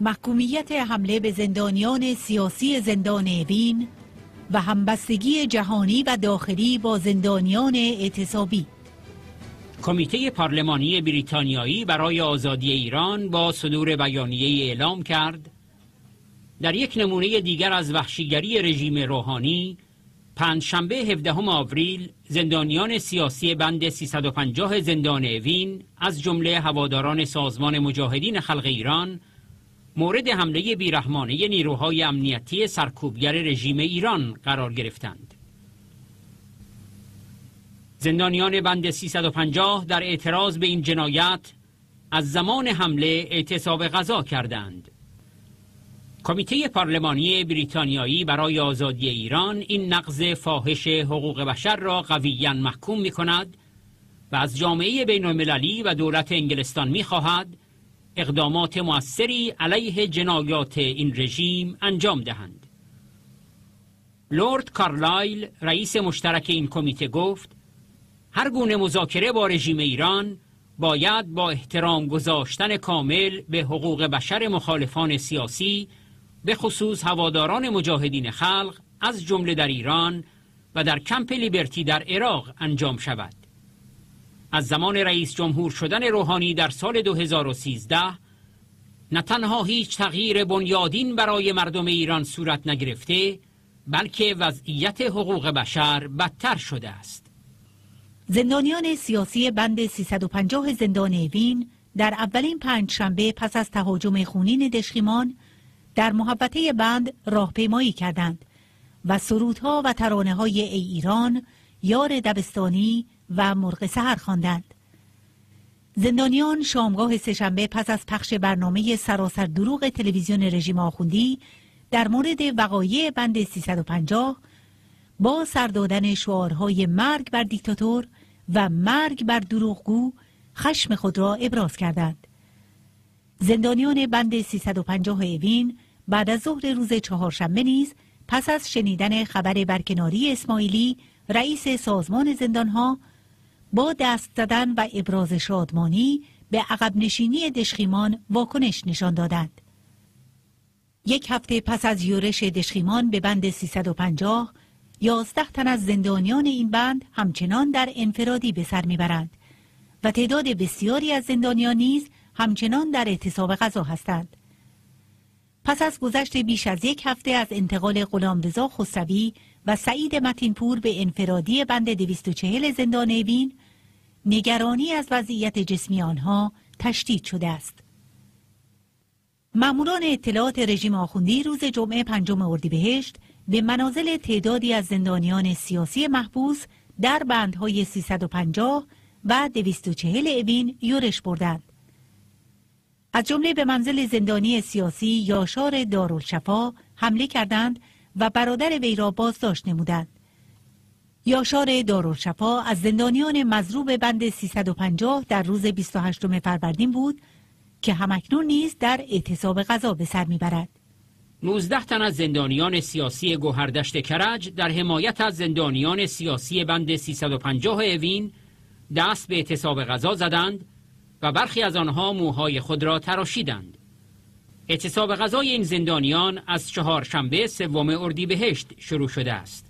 محکومیت حمله به زندانیان سیاسی زندان اوین و همبستگی جهانی و داخلی با زندانیان اعتصابی. کمیته پارلمانی بریتانیایی برای آزادی ایران با صدور بیانیه اعلام کرد در یک نمونه دیگر از وحشیگری رژیم روحانی پنجشنبه 17 آوریل زندانیان سیاسی بند 350 زندان اوین از جمله هواداران سازمان مجاهدین خلق ایران مورد حمله بیرحمانه نیروهای امنیتی سرکوبگر رژیم ایران قرار گرفتند. زندانیان بند 350 در اعتراض به این جنایت از زمان حمله اعتصاب غذا کردند. کمیته پارلمانی بریتانیایی برای آزادی ایران این نقض فاحش حقوق بشر را قویا محکوم می کند و از جامعه بین المللی و دولت انگلستان می خواهد اقدامات موثری علیه جنایات این رژیم انجام دهند. لورد کارلایل رئیس مشترک این کمیته گفت هر گونه مذاکره با رژیم ایران باید با احترام گذاشتن کامل به حقوق بشر مخالفان سیاسی به خصوص هواداران مجاهدین خلق از جمله در ایران و در کمپ لیبرتی در عراق انجام شود. از زمان رئیس جمهور شدن روحانی در سال 2013 نه تنها هیچ تغییر بنیادین برای مردم ایران صورت نگرفته بلکه وضعیت حقوق بشر بدتر شده است. زندانیان سیاسی بند 350 زندان اوین در اولین پنج شنبه پس از تهاجم خونین دشخیمان در محبته بند راهپیمایی کردند و سرودها و ترانه های ای ایران یار دبستانی و مرغ سهر خواندند. زندانیان شامگاه سهشنبه پس از پخش برنامه سراسر دروغ تلویزیون رژیم آخوندی در مورد وقایع بند 350 با سردادن شعارهای مرگ بر دیکتاتور و مرگ بر دروغگو خشم خود را ابراز کردند. زندانیان بند 350 اوین بعد از ظهر روز چهارشنبه نیز پس از شنیدن خبر برکناری اسماعیلی رئیس سازمان زندانها با دست زدن و ابراز شادمانی به عقب نشینی دشخیمان واکنش نشان دادند. یک هفته پس از یورش دشخیمان به بند 350 یازده تن از زندانیان این بند همچنان در انفرادی به سر می‌برند و تعداد بسیاری از زندانیان نیز همچنان در اعتصاب غذا هستند. پس از گذشت بیش از یک هفته از انتقال غلامرضا خسروی و سعید متینپور به انفرادی بند 240 زندان اوین نگرانی از وضعیت جسمی آنها تشدید شده است. ماموران اطلاعات رژیم آخوندی روز جمعه پنجم اردیبهشت به منازل تعدادی از زندانیان سیاسی محبوس در بندهای 350 و 240 اوین یورش بردند. از جمله به منزل زندانی سیاسی یاشار دارالشفا حمله کردند و برادر وی را بازداشت نمودند. یاشار دارالشفا از زندانیان مضروب بند 350 در روز 28 فروردین بود که همکنون نیز در اعتصاب غذا به سر می‌برد. 19 تن از زندانیان سیاسی گوهردشت کرج در حمایت از زندانیان سیاسی بند 350 اوین دست به اعتصاب غذا زدند و برخی از آنها موهای خود را تراشیدند. اعتصاب غذای این زندانیان از چهارشنبه سوم اردیبهشت شروع شده است.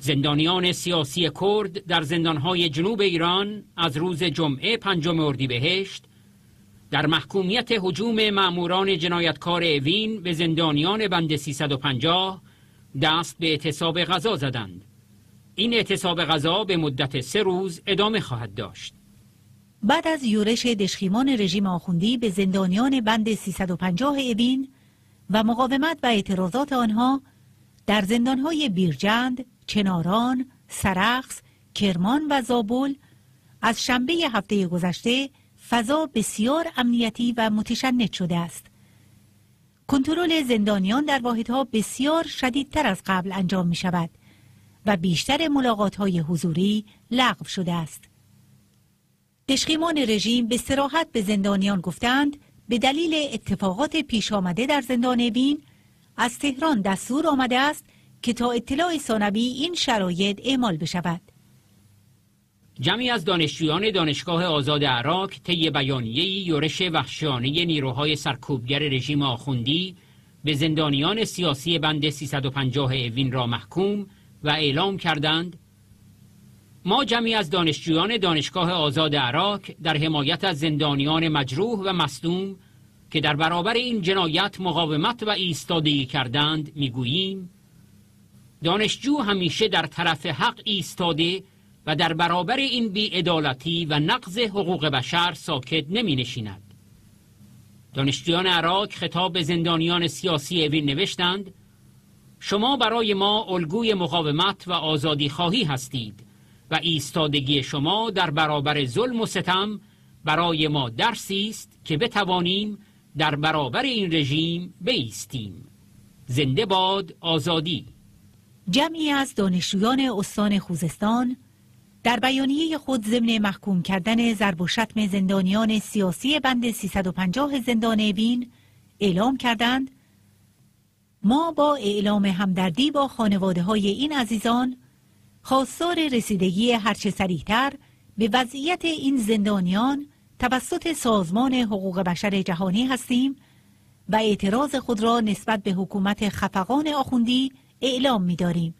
زندانیان سیاسی کرد در زندانهای جنوب ایران از روز جمعه پنجم اردیبهشت در محکومیت حجوم ماموران جنایتکار اوین به زندانیان بند 350 دست به اعتصاب غذا زدند. این اعتصاب غذا به مدت سه روز ادامه خواهد داشت. بعد از یورش دشخیمان رژیم آخوندی به زندانیان بند 350 اوین و مقاومت و اعتراضات آنها در زندانهای بیرجند، چناران، سرخس، کرمان و زابل از شنبه هفته گذشته فضا بسیار امنیتی و متشنج شده است. کنترل زندانیان در واحدها بسیار شدیدتر از قبل انجام می شود و بیشتر ملاقات های حضوری لغو شده است. دشخیمان رژیم به سراحت به زندانیان گفتند به دلیل اتفاقات پیش آمده در زندان وین از تهران دستور آمده است که تا اطلاع ثانوی این شرایط اعمال بشود. جمعی از دانشجویان دانشگاه آزاد عراق طی بیانیه‌ای یورش وحشیانه نیروهای سرکوبگر رژیم آخوندی به زندانیان سیاسی بند 350 اوین را محکوم و اعلام کردند ما جمعی از دانشجویان دانشگاه آزاد عراق در حمایت از زندانیان مجروح و مصدوم که در برابر این جنایت مقاومت و ایستادگی کردند می‌گوییم دانشجو همیشه در طرف حق ایستاده و در برابر این بیعدالتی و نقض حقوق بشر ساکت نمی نشیند. دانشجویان عراق خطاب به زندانیان سیاسی اوین نوشتند شما برای ما الگوی مقاومت و آزادی خواهی هستید و ایستادگی شما در برابر ظلم و ستم برای ما درسی است که بتوانیم در برابر این رژیم بیستیم. زنده باد آزادی. جمعی از دانشجویان استان خوزستان در بیانیه خود ضمن محکوم کردن ضرب و شتم زندانیان سیاسی بند 350 زندان اوین اعلام کردند. ما با اعلام همدردی با خانواده های این عزیزان خواستار رسیدگی هرچه سریعتر به وضعیت این زندانیان توسط سازمان حقوق بشر جهانی هستیم و اعتراض خود را نسبت به حکومت خفقان آخوندی اعلام می داریم.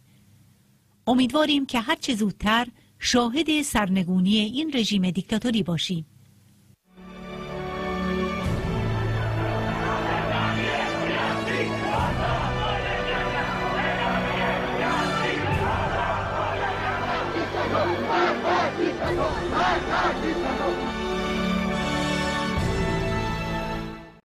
امیدواریم که هرچه زودتر شاهد سرنگونی این رژیم دیکتاتوری باشیم.